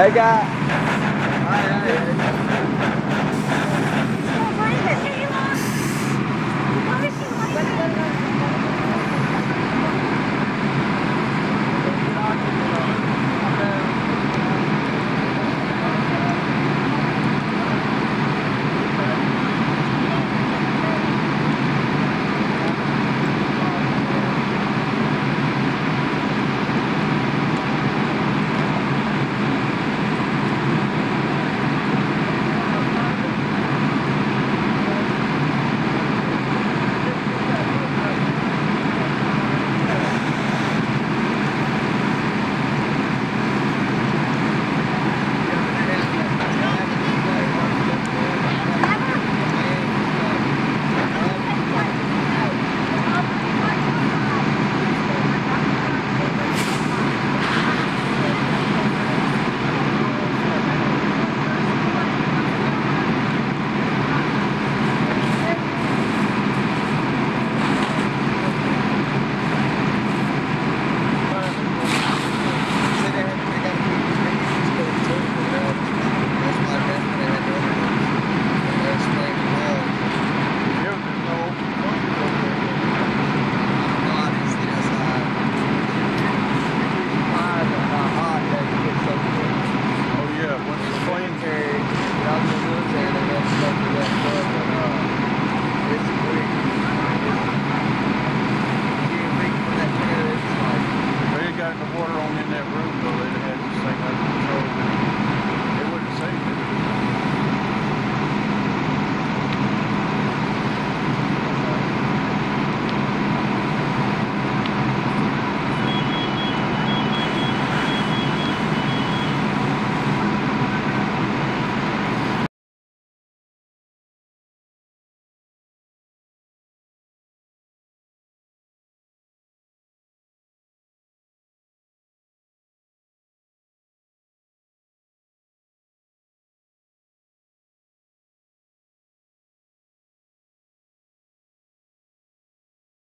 They got